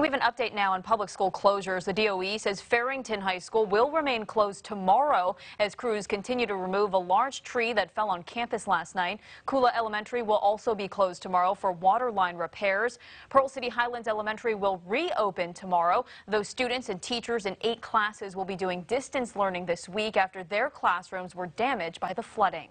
And we have an update now on public school closures. The DOE says Farrington High School will remain closed tomorrow as crews continue to remove a large tree that fell on campus last night. Kula Elementary will also be closed tomorrow for water line repairs. Pearl City Highlands Elementary will reopen tomorrow. Those students and teachers in eight classes will be doing distance learning this week after their classrooms were damaged by the flooding.